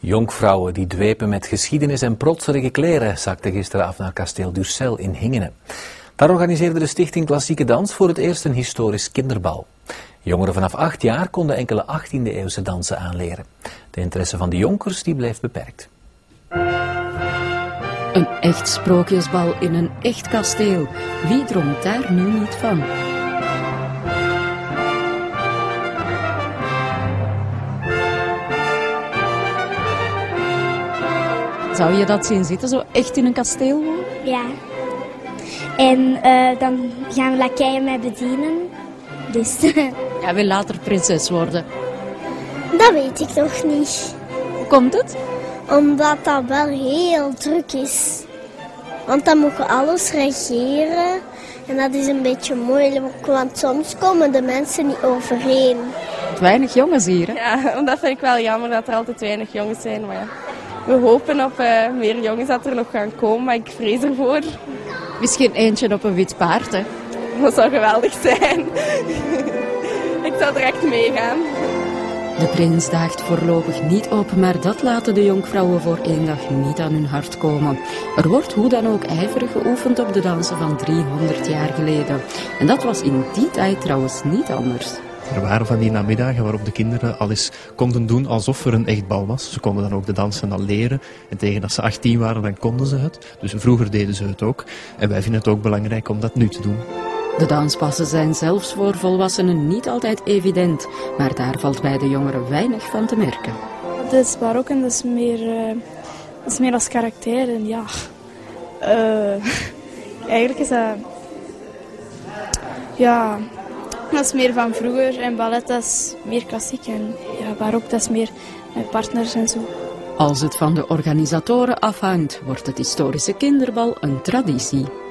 Jonkvrouwen die dwepen met geschiedenis en protserige kleren zakten gisteren af naar kasteel Durcel in Hingenen. Daar organiseerde de stichting Klassieke Dans voor het eerst een historisch kinderbal. Jongeren vanaf acht jaar konden enkele 18e-eeuwse dansen aanleren. De interesse van de jonkers die bleef beperkt. Een echt sprookjesbal in een echt kasteel. Wie droomt daar nu niet van? Zou je dat zien zitten, zo echt in een kasteel wonen? Ja. En eh, dan gaan we lakeien mij bedienen. Dus Jij wil later prinses worden. dat weet ik nog niet. Hoe komt het? Omdat dat wel heel druk is. Want dan moet je alles regeren. En dat is een beetje moeilijk, want soms komen de mensen niet overeen. Weinig jongens hier, hè? Ja, dat vind ik wel jammer dat er altijd weinig jongens zijn. Maar ja, we hopen op eh, meer jongens dat er nog gaan komen, maar ik vrees ervoor. Misschien eentje op een wit paard, hè? Dat zou geweldig zijn. ik zou direct meegaan. De prins daagt voorlopig niet op, maar dat laten de jonkvrouwen voor één dag niet aan hun hart komen. Er wordt hoe dan ook ijverig geoefend op de dansen van 300 jaar geleden. En dat was in die tijd trouwens niet anders. Er waren van die namiddagen waarop de kinderen al eens konden doen alsof er een echt bal was. Ze konden dan ook de dansen al leren. En tegen dat ze 18 waren, dan konden ze het. Dus vroeger deden ze het ook. En wij vinden het ook belangrijk om dat nu te doen. De danspassen zijn zelfs voor volwassenen niet altijd evident, maar daar valt bij de jongeren weinig van te merken. Het is barok en dat is meer, eh, dat is meer als karakter. En ja, eh, eigenlijk is dat... Ja, dat is meer van vroeger. En ballet dat is meer klassiek. En ja, barok dat is meer met partners en zo. Als het van de organisatoren afhangt, wordt het historische kinderbal een traditie.